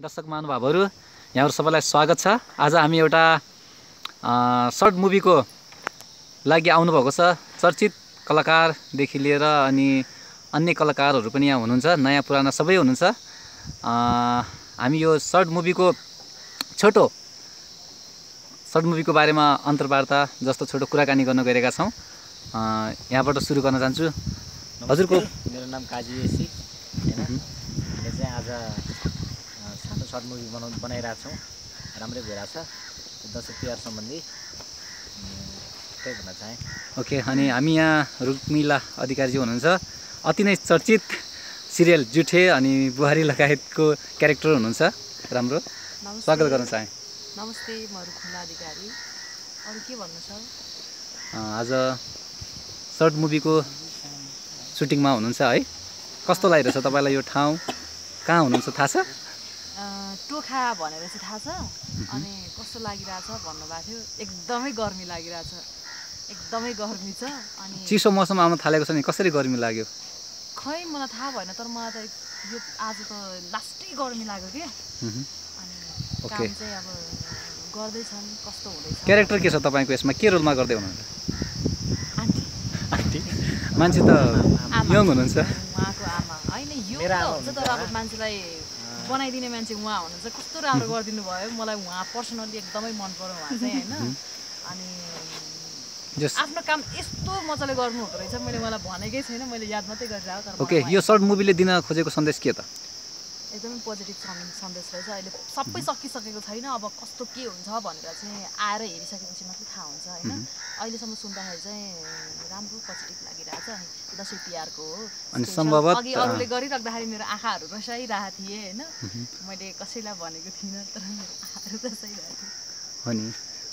दर्शक महानुभावहरू यहाँहरू सबैलाई स्वागत छ। आज हामी एउटा सर्ट मुभीको लागि आउनुभएको छ। चर्चित कलाकारदेखि लिएर अनि अन्य कलाकारहरू पनि यहाँ हुनुहुन्छ। नयाँ पुराना सबै हुनुहुन्छ। हामी यो सर्ट मुभीको छोटो सर्ट मुभीको बारेमा अन्तर्वार्ता जस्तो छोटो कुराकानी गर्न गइरहेका छौँ। यहाँबाट सुरु गर्न चाहन्छु हजुरको मेरो नाम काजी एसी। होइन। आज सानो सर्ट मुभी बनाउ बनाइरहेको छौँ राम्रै भइरहेछ। दसैँ तिहार सम्बन्धी। त्यही भन्न चाहेँ। ओके अनि हामी यहाँ रुक्मिला अधिकारीजी हुनुहुन्छ। अति नै चर्चित सिरियल जुठे अनि बुहारी लगायतको क्यारेक्टर हुनुहुन्छ। राम्रो। नमस्ते। स्वागत गर्न चाहेँ। नमस्ते म रुखुला अधिकारी। अरू के भन्नु छ? आज सर्ट मुभीको सुटिङमा हुनुहुन्छ है। कस्तो लागिरहेछ तपाईँलाई यो ठाउँ? कहाँ हुनुहुन्छ? थाहा छ? टोखा भनेर चाहिँ थाहा छ? अनि कस्तो लागिरहेछ भन्नुभएको थियो? एकदमै गर्मी लागिरहेछ। एकदमै गर्मी छ। अनि चिसो मौसम आउन थालेको छ नि कसरी गर्मी लाग्यो? खै मलाई थाहा भएन तर मलाई त यो आज त लास्टै गर्मी लाग्यो कि। अनि ओके। काम चाहिँ अब गर्दैछन् कस्तो हुँदैछ? क्यारेक्टर के छ तपाईँको यसमा? के रोलमा गर्दै हुनुहुन्छ? आन्टी। आन्टी? मान्छे त आमा यङ हुनुहुन्छ। उहाँको आमा। होइन यो त तर अब मान्छेलाई बनाइदिने मान्छे उहाँ हुनुहुन्छ। कस्तो राम्रो गरिदिनु भयो। मलाई उहाँ पर्सनल्ली एकदमै मन पर्यो उहाँ चाहिँ होइन? अनि आफ्नो काम यस्तो मजाले गर्नु हुँदो रहेछ। मैले मलाई भनेकै छैन। मैले याद मात्रै गरिरहेको ओके यो सर्ट मुभीले दिन खोजेको सन्देश के त? एकदमै पोजिटिभ सन्देश रहेछ। अहिले सबै सकिसकेको छैन। अब कस्तो के हुन्छ भनेर चाहिँ आएर हेरिसकेपछि मात्रै थाहा हुन्छ होइन? अहिलेसम्म सुन्दाखेरि चाहिँ राम्रो पोजिटिभ लागिरहेछ अनि दसैँ तिहारको हो। अनि special। सम्भवत, अघि अरूले गरिराख्दाखेरि मेरो आँखाहरू रसाइरहेको थिएँ होइन? मैले कसैलाई भनेको थिइनँ तर मेरो आँखाहरू रसाइरहेको थियो हो नि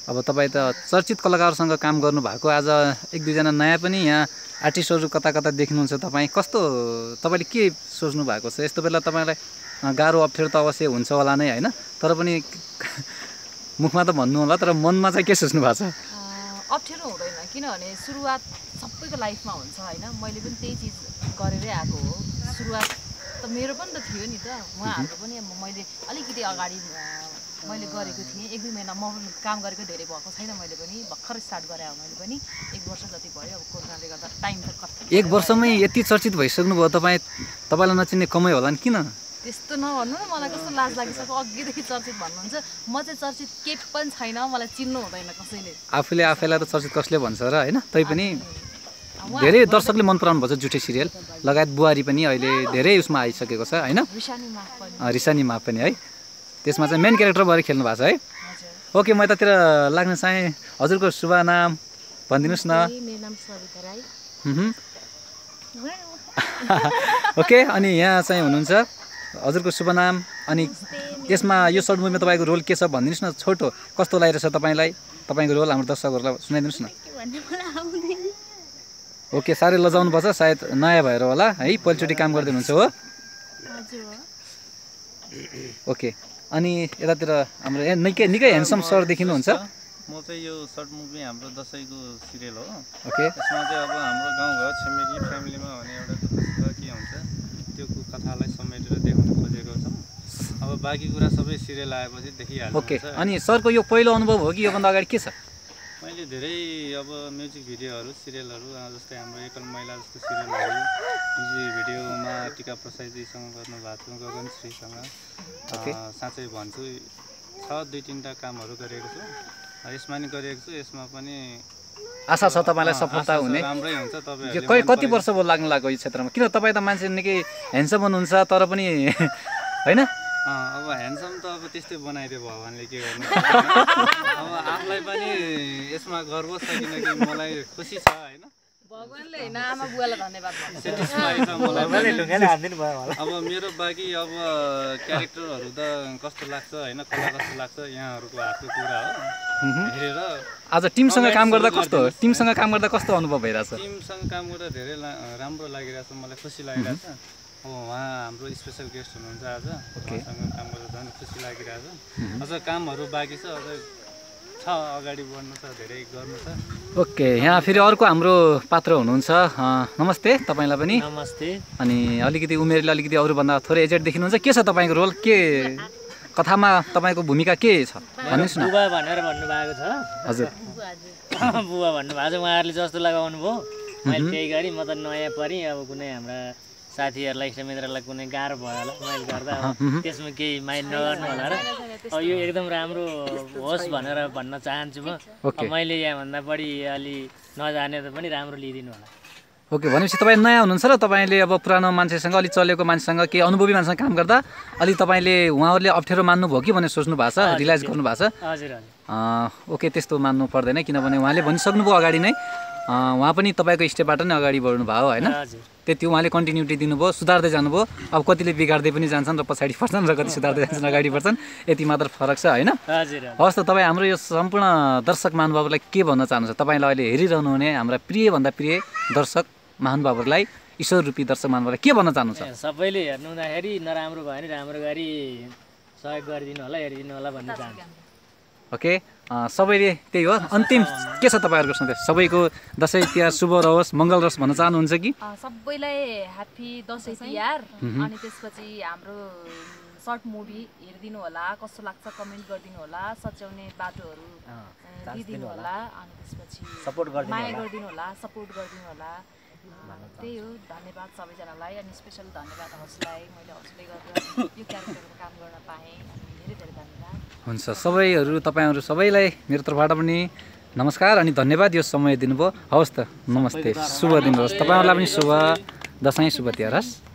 अब तपाईँ त चर्चित कलाकारसँग काम गर्नुभएको। आज एक दुईजना नयाँ पनि यहाँ आर्टिस्टहरू कता कता देख्नुहुन्छ तपाईँ? कस्तो तपाईँले के सोच्नु भएको छ? यस्तो बेला तपाईँलाई गाह्रो अप्ठ्यारो त अवश्य हुन्छ होला नै होइन? तर पनि मुखमा त भन्नु होला तर मनमा चाहिँ के सोच्नु भएको छ? अप्ठ्यारो हुँदैन किनभने सुरुवात सबैको लाइफमा हुन्छ होइन? मैले पनि त्यही चिज गरेरै आएको हो। सुरुवात त मेरो पनि त थियो नि त। उहाँहरूको पनि अब मैले अलिकति अगाडि मैले गरेको थिएँ। एक दुई महिना म काम गरेको धेरै भएको छैन मैले पनि। भर्खर स्टार्ट गरेँ हो मैले पनि। एक वर्ष जति भयो अब कोरोनाले गर्दा टाइम त कति एक वर्षमै यति चर्चित भइसक्नु भयो तपाईँ तपाईँलाई नचिन्ने कमै होला नि किन? त्यस्तो नभन्नु न मलाई कस्तो लाज लागिसक्यो अघिदेखि चर्चित भन्नुहुन्छ। म चाहिँ चर्चित केही पनि छैन मलाई चिन्नु हुँदैन कसैले। आफूले आफैलाई त चर्चित कसले भन्छ र होइन? तैपनि धेरै दर्शकले मन पराउनु भएको छ जुठे सिरियल। लगायत बुहारी पनि अहिले धेरै उसमा आइसकेको छ होइन? विषानी माफ पनि। है? त्यसमा चाहिँ मेन क्यारेक्टर भएर खेल्नु भएको छ है? ओके म यतातिर लाग्न चाहेँ। हजुरको शुभ नाम भनिदिनुहोस् न। ओके अनि यहाँ चाहिँ हुनुहुन्छ हजुरको शुभ नाम अनि यसमा यो सर्ट मुभीमा तपाईँको रोल के छ भनिदिनुहोस् न छोटो। कस्तो लागिरहेछ तपाईँलाई? तपाईँको रोल हाम्रो दर्शकहरूलाई सुनाइदिनुहोस् न। ओके साह्रै लजाउनु पर्छ सायद नयाँ भएर होला। है पहिलोचोटि काम गर्दै हुनुहुन्छ हो? ओके अनि यतातिर हाम्रो निकै निकै ह्यान्डसम सर देखिनुहुन्छ। म चाहिँ यो सर्ट मुभी हाम्रो दसैँको सिरियल हो। ओके। यसमा चाहिँ अब हाम्रो गाउँघर छिमेकी फ्यामिलीमा भने एउटा दुःख के हुन्छ त्यो कथालाई समेटेर देखाउन खोजेको छौँ। अब बाँकी कुरा सबै सिरियल आएपछि देखिहाल्नु ओके। अनि सरको यो पहिलो अनुभव हो कि योभन्दा अगाडि के छ? मैले धेरै अब म्युजिक भिडियोहरू सिरियलहरू जस्तै हाम्रो एकल महिला जस्तो सिरियलहरू म्युजिक भिडियोमा टिका प्रसादजीसँग गर्नुभएको थियो गगनश्रीसँग साँच्चै भन्छु छ दुई तिनवटा कामहरू गरेको छु। यसमा नि गरेको छु यसमा पनि आशा छ तपाईँलाई सफलता हुने। राम्रै हुन्छ यो कति वर्ष भयो लाग्नु लाग्यो यो क्षेत्रमा? किन तपाईँ त मान्छे निकै ह्यान्डसम हुनुहुन्छ तर पनि होइन? अँ, अब ह्यान्डसम त अब त्यस्तै बनाइदियो भगवान्ले के गर्नु? अब आफूलाई पनि यसमा गर्व छ किनकि मलाई खुसी छ होइन? भगवान्ले होइन आमा बुवालाई धन्यवाद भन्नु सेटिस्फाई छ मलाई पनि। ढुङ्गाले हानिदिनु भयो होला अब मेरो बाँकी अब क्यारेक्टरहरू त कस्तो लाग्छ होइन? कला कस्तो लाग्छ यहाँहरूको हातको कुरा हो। हेरेर आज टिमसँग काम गर्दा कस्तो। टिमसँग काम गर्दा कस्तो अनुभव भइरहेछ? टिमसँग काम गर्दा धेरै ला- राम्रो लागिरहेछ मलाई खुसी लागिरहेछ। अब उहाँ हाम्रो स्पेसल गेस्ट हुनुहुन्छ आज। उहाँसँग काम गर्दा झन् खुसी लागिरहेछ। अझ कामहरू बाँकी छ अझ छ अगाडि बढ्नु छ धेरै गर्नु छ। ओके यहाँ फेरि अर्को हाम्रो पात्र हुनुहुन्छ। नमस्ते तपाईँलाई पनि। नमस्ते। अनि अलिकति उमेरले अलिकति अरूभन्दा थोरै एजेड देखिनुहुन्छ। के छ तपाईँको रोल? के कथामा तपाईँको भूमिका के छ? भन्नुहोस् न। बुबा भनेर भन्नुभएको छ। हजुर। बुबा भन्नुभएको छ। उहाँहरूले जस्तो लगाउनु भयो। मैले त्यही गरेँ। म त नयाँ परेँ। अब कुनै हाम्रा साथीहरूलाई इष्टमित्रलाई कुनै गाह्रो भयो होला। मैले गर्दा त्यसमा केही माइन्ड नगर्नु होला र। अब यो एकदम राम्रो होस् भनेर भन्न चाहन्छु म। मैले यहाँभन्दा बढी अलि नजाने त पनि राम्रो लिइदिनु होला। ओके भनेपछि तपाईँ नयाँ हुनुहुन्छ र तपाईँले अब पुरानो मान्छेसँग अलिक चलेको मान्छेसँग केही अनुभवी मान्छेसँग काम गर्दा अलिक तपाईँले उहाँहरूले अप्ठ्यारो मान्नुभयो कि भनेर सोच्नु भएको छ रियलाइज गर्नुभएको छ? हजुर ओके त्यस्तो मान्नु पर्दैन किनभने उहाँले भनिसक्नुभयो अगाडि नै। उहाँ पनि तपाईँको स्टेपबाट नै अगाडि बढ्नु भयो होइन? त्यति उहाँले कन्टिन्युटी दिनुभयो सुधार्दै जानुभयो। अब कतिले बिगार्दै पनि जान्छन् र पछाडि पर्छन् र कति सुधार्दै जान्छन् अगाडि पर्छन् यति मात्र फरक छ होइन? हवस् त तपाईँ हाम्रो यो सम्पूर्ण दर्शक महानुभावलाई के भन्न चाहनुहुन्छ? तपाईँलाई अहिले हेरिरहनु हुने हाम्रा प्रियभन्दा प्रिय दर्शक महानुभावहरूलाई ईश्वर रूपी दर्शक महानुभावलाई के भन्न चाहनुहुन्छ? सबैले हेर्नु हुँदाखेरि नराम्रो भयो भने राम्रो गरी सहयोग गरिदिनु होला हेरिदिनु होला भन्ने चाहन्छु। ओके सबैले त्यही हो। अन्तिम के छ तपाईँहरूको सन्देश? सबैको दसैँ तिहार शुभ रहोस् मङ्गल रहोस् भन्न चाहनुहुन्छ कि? सबैलाई ह्याप्पी दसैँ तिहार। अनि त्यसपछि हाम्रो सर्ट मुभी हेरिदिनु होला कस्तो लाग्छ कमेन्ट गरिदिनु होला सच्याउने बाटोहरू दिइदिनु होला। अनि त्यसपछि सपोर्ट माया गरिदिनु होला सपोर्ट गरिदिनु होला। त्यही हो। धन्यवाद सबैजनालाई अनि स्पेसल धन्यवाद हजुरलाई। मैले हजुरले गर्दा यो क्यारेक्टरको काम गर्न पाएँ धेरै धेरै धन्यवाद। हुन्छ सबैहरू तपाईँहरू सबैलाई मेरो तर्फबाट पनि नमस्कार अनि धन्यवाद यो समय दिनुभयो। हवस् त नमस्ते शुभ दिन होस्। तपाईँहरूलाई पनि शुभ दसैँ शुभ तिहार होस्।